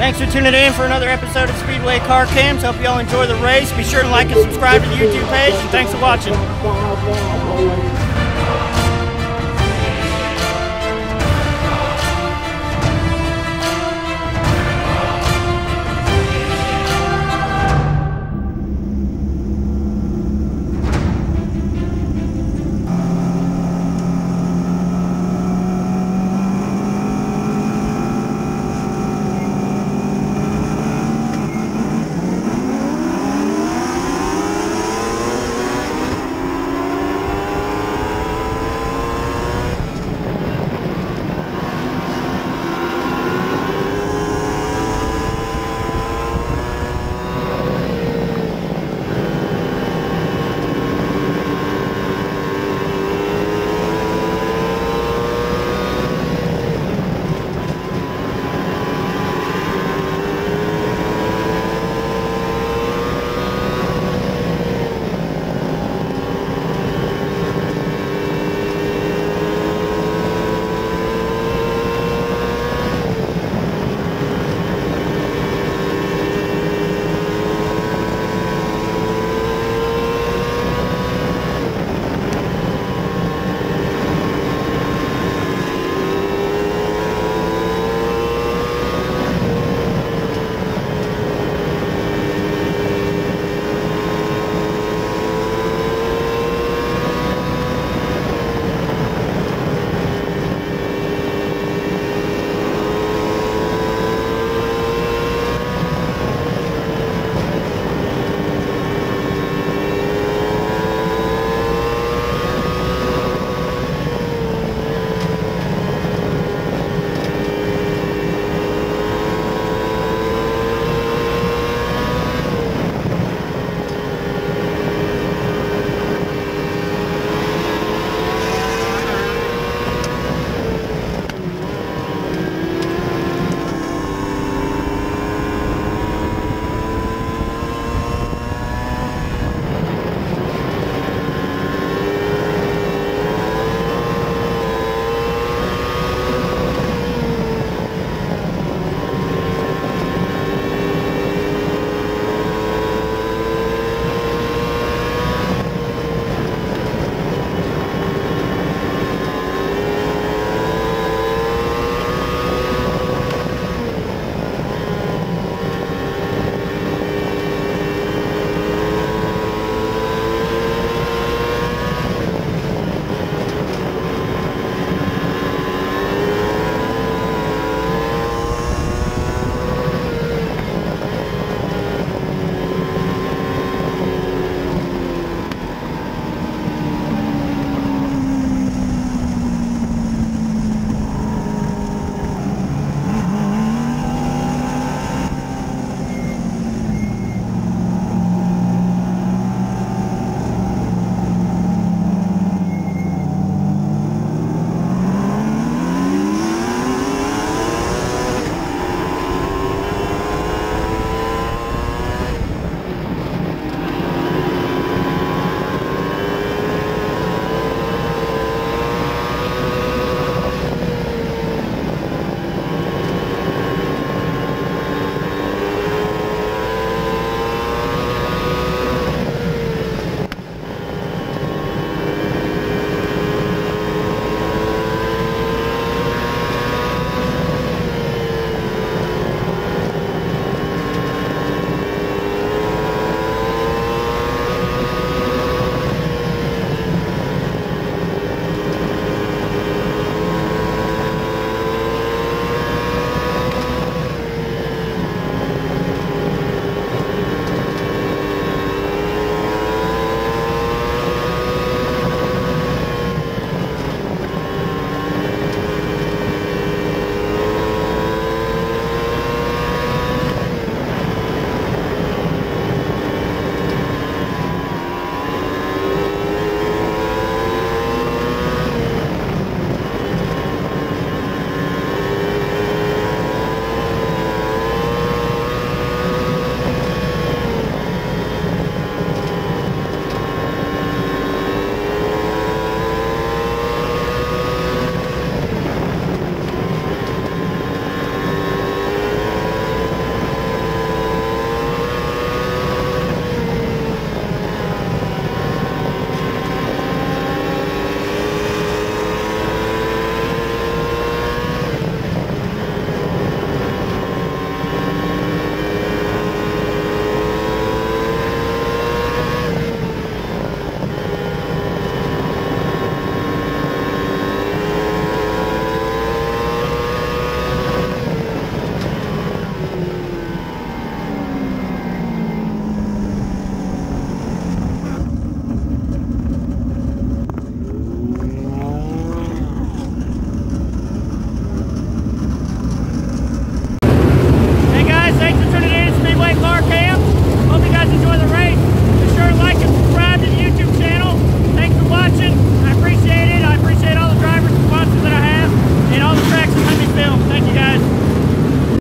Thanks for tuning in for another episode of Speedway Car Cams. Hope you all enjoy the race. Be sure to like and subscribe to the YouTube page, and thanks for watching.